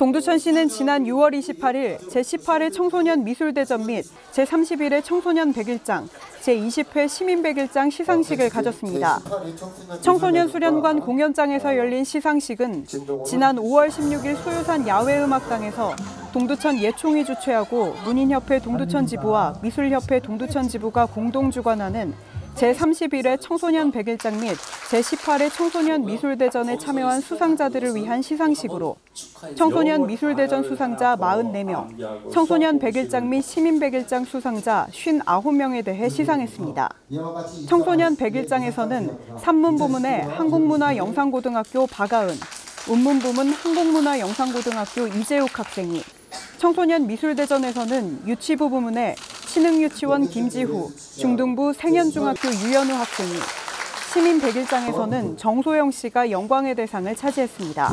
동두천시는 지난 6월 28일 제18회 청소년 미술대전 및 제31회 청소년 백일장, 제20회 시민 백일장 시상식을 가졌습니다. 청소년 수련관 공연장에서 열린 시상식은 지난 5월 16일 소요산 야외음악당에서 동두천 예총이 주최하고 문인협회 동두천 지부와 미술협회 동두천 지부가 공동 주관하는 제31회 청소년 백일장 및 제18회 청소년 미술대전에 참여한 수상자들을 위한 시상식으로 청소년 미술대전 수상자 44명, 청소년 백일장 및 시민 백일장 수상자 59명에 대해 시상했습니다. 청소년 백일장에서는 산문 부문의 한국문화영상고등학교 박아은, 운문 부문 한국문화영상고등학교 이재욱 학생이, 청소년 미술대전에서는 유치부 부문의 신흥유치원 김지후, 중등부 생현중학교 유연우 학생이, 시민 백일장에서는 정소영 씨가 영광의 대상을 차지했습니다.